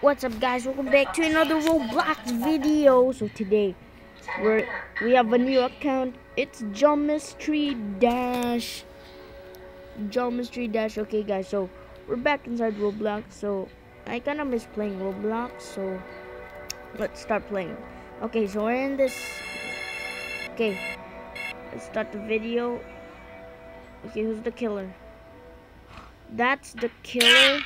What's up guys, welcome back to another Roblox video. So today, we're, we have a new account. It's Geometry Dash. Geometry Dash. Okay guys, so we're back inside Roblox. So I kinda miss playing Roblox, so let's start playing. Okay, so we're in this. Okay, let's start the video. Okay, who's the killer? That's the killer.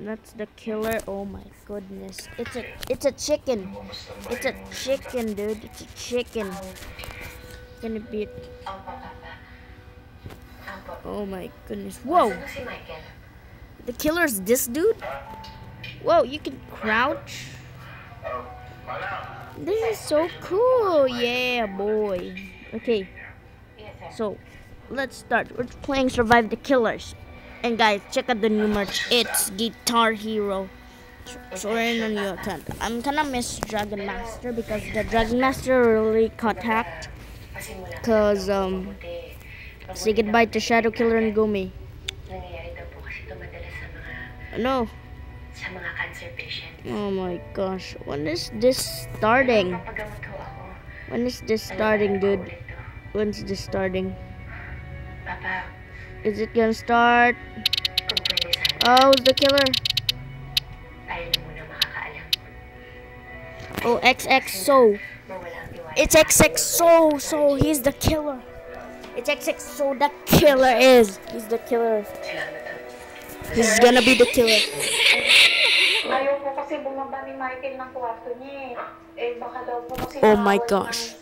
That's the killer. Oh my goodness. It's a it's a chicken. It's a chicken, dude. It's a chicken. It's gonna be Oh my goodness. Whoa. The killer's this dude? Whoa, you can crouch? This is so cool. Yeah, boy. Okay. So, let's start. We're playing Survive the Killers. And guys, check out the new merch. It's Guitar Hero. So in a new account. I'm gonna miss Dragon Master because the Dragon Master really got hacked. Cause um, say goodbye to Shadow Killer and Gumi. No. Oh my gosh, when is this starting? When is this starting, dude? When's this starting? Is it gonna start? Oh, the killer. Oh, XX so. It's XX so, so he's the killer. It's XX so the killer is. He's the killer. He's gonna be the killer. Oh my gosh.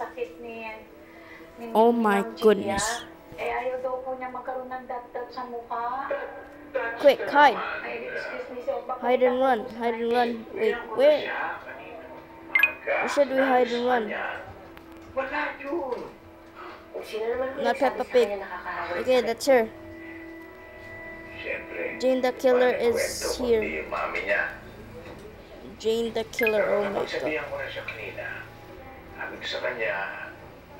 Oh my goodness. Eh ayaw daw po niya magkaroon ng dot-dot sa mukha. Quick, hide. Ay, excuse me sir. baka Hide and run. Hide and run. Wait, where? Where should we hide and run? Wala yun. Not Peppa Pig. Okay, that's her. Jane the killer is here. yung mami niya. Jane the killer. Oh my god. Napagsabihan ko na siya kanina. Sabi ko sa kanya,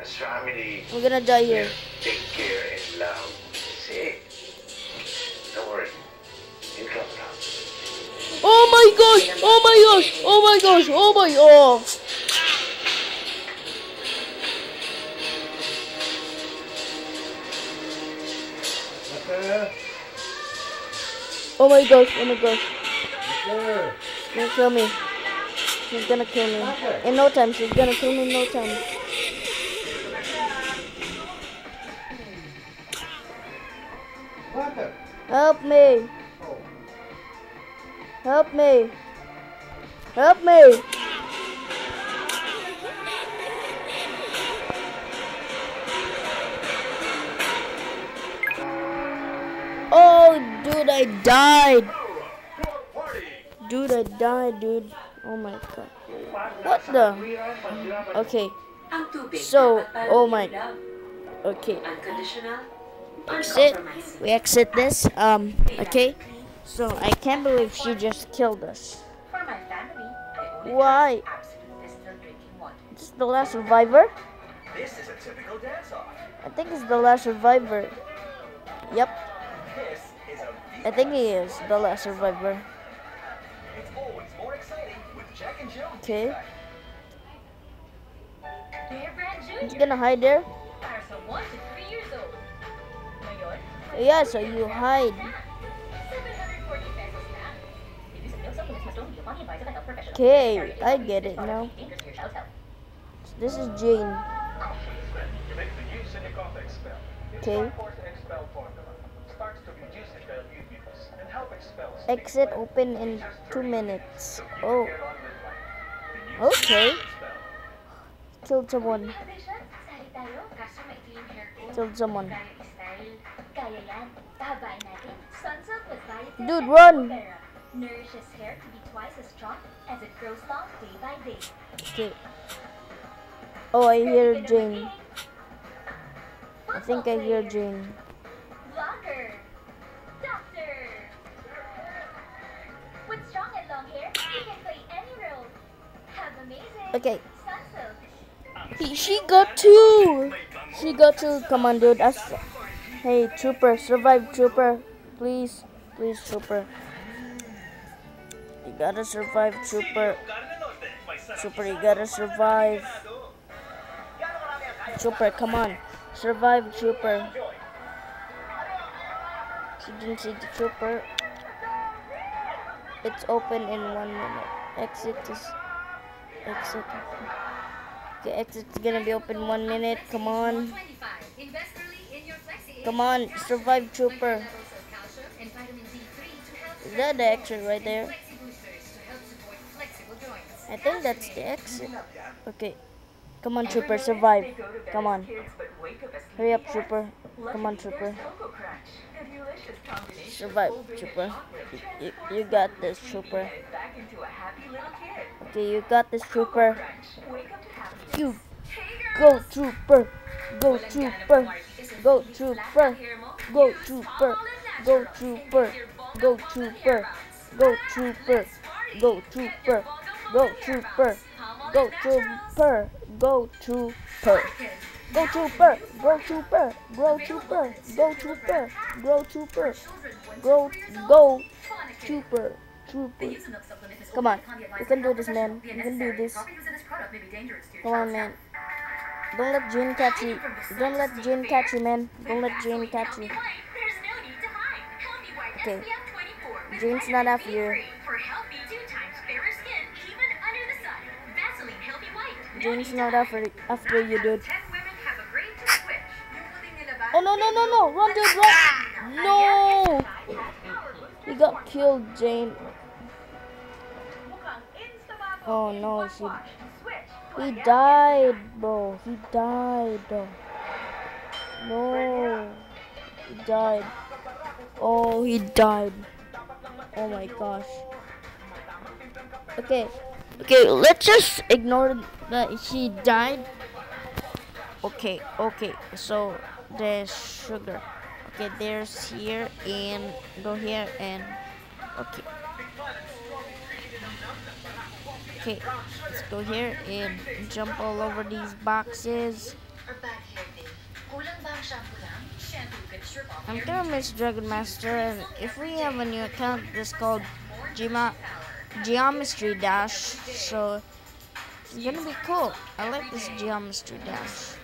as family, I'm gonna die here. take care and love. Kasi, don't worry. You'll come down. Oh my gosh! Oh my gosh! Oh my gosh! Oh my oh! Uh-huh. Oh my gosh! Oh my gosh! Uh-huh. She's gonna kill me. She's gonna kill me. In no time. She's gonna kill me in no time. Help me! Help me! Help me! Oh, dude, I died. Dude, I died, dude. Oh my god. What the? Okay, So, oh my- okay. unconditional, Exit. We exit this. Um, okay. So, I can't believe she just killed us. For my family, I only Why? have absolute distilled drinking water. This is the last survivor? This is a typical dance-off. I think it's the last survivor. Yep, This is a I think he is the last survivor. It's always more exciting with Jack and Jill. Okay. He's gonna hide there. Yeah, so you hide. 740 pesos na. Ibig sabihin sa pulis mas don't be money advisor health professional. Okay, I get it now. This is Jane. Okay. Exit open in two minutes. Oh, okay. Killed someone. Killed someone. Dude, run. Nourishes hair to be twice as strong as it grows long day by day. Okay. Oh, I hear Jane. I think I hear Jane. Doctor. With strong and long hair, you can play any role. Have amazing. Okay. He, she got two. She got two. Come on, dude. That's, hey, trooper, survive, trooper. Please, please, Trooper. You gotta survive, Trooper. Trooper, you gotta survive. Trooper, come on. Survive, Trooper. Didn't see the Trooper. It's open in one minute. Exit is... Exit. Okay, exit's gonna be open one minute. Come on. Come on, survive, Trooper. Levels of calcium and vitamin D3 to help Is that the exit right there? I think that's the exit. Okay. Come on, Trooper, survive. Come on. Hurry up, Trooper. Come on, Trooper. Survive, Trooper. You, you, you got this, Trooper. Okay, you got this, Trooper. You go, Trooper. Go, Trooper. Go, Trooper. Go, Trooper. Go, Trooper. Go, Trooper. Go, Trooper. Go, Trooper. Go, Trooper. Go, Trooper. Go, Trooper. Go trooper, go trooper, go trooper, go trooper, go trooper, go go trooper, trooper. Come on, you can do this, man. You can do this. Come on, man. Don't let Jane catch you. Don't let Jane catch you, man. Don't let Jane catch you. Okay. Jane's not after you. Jane's not after after you, dude. Oh no no no no! Run, dude, run! No! He got killed, Jane. Oh no, she. He died, bro. He died. No. He died. Oh, he died. Oh my gosh. Okay. Okay, let's just ignore that she died. Okay, okay. So there's sugar. Okay, there's here and go here and okay. Okay, let's go here and jump all over these boxes. I'm gonna miss Dragon Master and if we have a new account that's called Gema Geometry Dash, so it's gonna be cool. I like this Geometry Dash.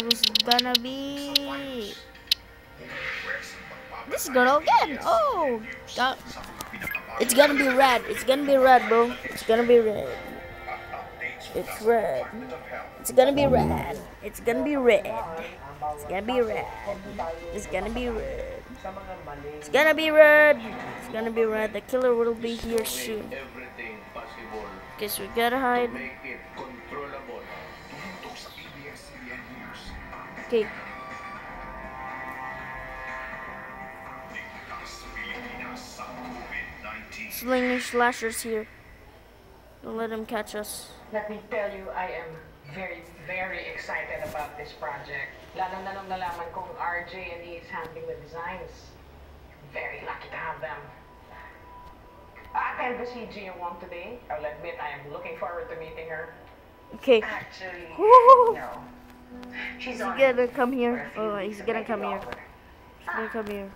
Who's gonna be this girl again? Oh, it's gonna be red. It's gonna be red, bro. It's gonna be red. It's red. It's gonna be red. It's gonna be red. It's gonna be red. It's gonna be red. It's gonna be red. It's gonna be red. The killer will be here soon. So we gotta hide. Okay. Slinging slashers here. Don't let him catch us. Let me tell you, I am very, very excited about this project. Lalo na nung nalaman kong RJ and he is handling the designs. Very lucky to have them. I attend to see Gia Wong today. I'll admit I am looking forward to meeting her. Okay. Actually, Woo! no. She's oh, He's gonna come here. Oh, he's gonna come here. He's gonna come here.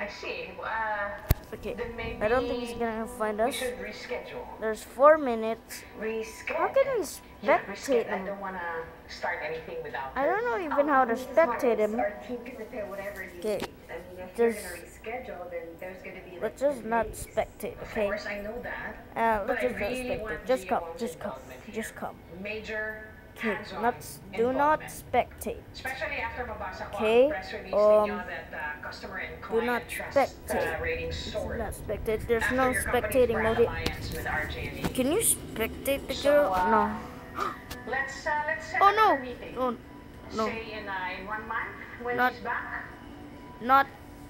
I see. Uh, okay. I don't think he's gonna find us. We should reschedule. There's four minutes. Reschedule. How can we spectate him? I don't wanna start anything without. I don't know even how to spectate him. Okay. There's, gonna let's just not spectate, okay? Uh, let's just not spectate. Just come, just come, just come. Major Hands-on Not. Do not spectate. Especially after mabasa Okay, ang press release um, ninyo that uh, customer and do not trust spectate. uh, Do not spectate. There's no spectating mode. alliance with RJ&E. Can you spectate the girl? uh, No. Let's uh, let's Oh no. Oh, no. Say in uh, in one month when Not- she's back. not,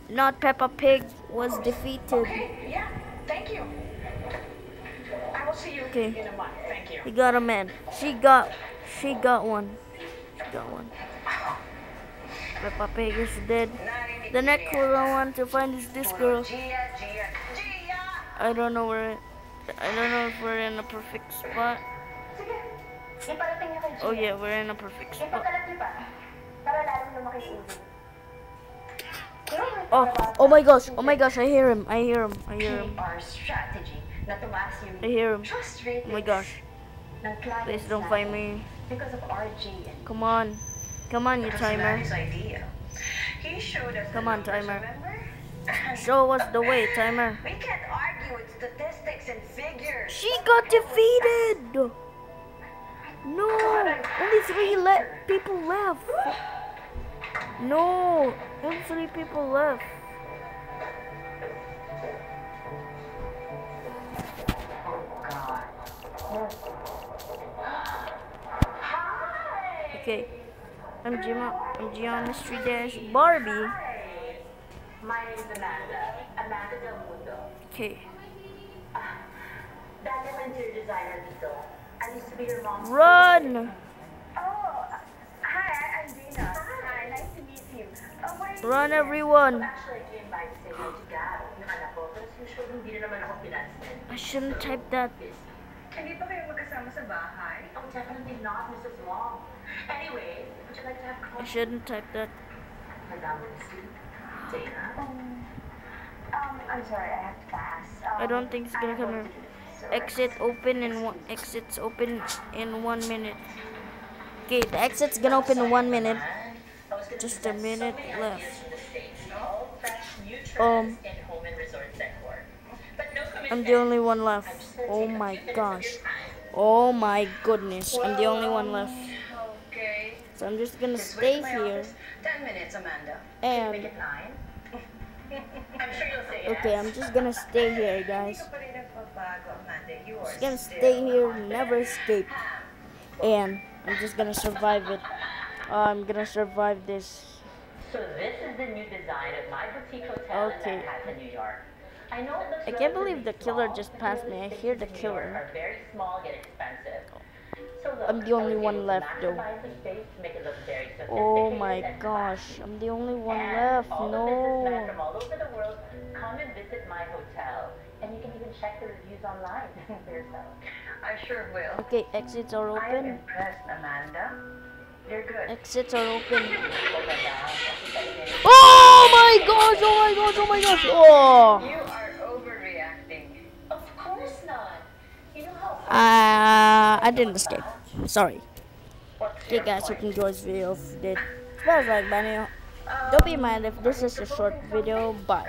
not Peppa Pig was defeated. Okay. Yeah. Thank you. I will see you Okay. in a month. Thank you. He got a man. She got, she got one. She got one. Peppa Pig is dead. The next one I want to find is this girl. I don't know where. I don't know if we're in a perfect spot. Oh yeah, we're in a perfect spot. Oh, oh my gosh, oh my gosh, I hear him, I hear him, I hear him, I hear him. Oh my gosh, please don't find me. Because of and Come on, come on, you timer. Idea. He showed us Come on, timer. Show us the way, timer. We can't argue with statistics and figures. She got defeated. No, only three le- people left. No, only three people left. Oh, Okay, I'm Gema. I'm Geometry Dash Barbie. My name is Amanda. Amanda Del Mundo. Okay, Dati ako interior designer dito. I used to be your mom's run, Oh, hi, I'm Dina. Hi, nice to meet you. Uh, oh, where are you? run, everyone. Actually, I came by to say hi to Gab, yung anak ko. Pero usually, hindi na naman ako pinansin. I shouldn't type that. Hindi pa kayo magkasama sa bahay? Oh, definitely not, Mrs. Wong. Anyway, would you like to have I shouldn't type that. Madam Lucy? Dana? Um, I'm sorry, I have to pass. Um, I don't think it's gonna come here. Exit open in one. Exits open in one minute. Okay, the exit's gonna open in one minute. I was gonna Just a minute left. ideas from the States, all fresh, new Um, trends in home and resort decor. But no I'm the only one left. Oh my gosh. Oh my goodness. I'm the only one left. Okay. So I'm just gonna Just stay here office. Ten minutes, Amanda. Make and it nine. I'm sure you'll say yes. okay, I'm just gonna stay here, guys. Hindi ka pa rin nagbabago, Amanda. You are Just gonna stay here, never escape, and I'm just gonna survive it. Oh, I'm gonna survive this. So this is the new design of my boutique hotel Okay. in Manhattan, New York. I know it looks I can't believe the killer small, just passed me. I spaces hear the killer. Are very small yet expensive. So look, I'm the only one left, though. maximize the space to make it look very Oh my gosh, I'm the only one left. all the businessmen No. from all over the world come and visit my hotel. And you can even check the reviews online for yourself. I sure will. Okay, exits are I'm open. impressed, Amanda. You're good. Exits are open. Oh my God. Oh my gosh! Oh my gosh! Oh my gosh! Oh. You are overreacting. Of course not. You know how Uh, I didn't escape. Sorry. Okay guys, hope you enjoyed this video. If you did, smash like button. Don't be mad if this is a short video. Pinapa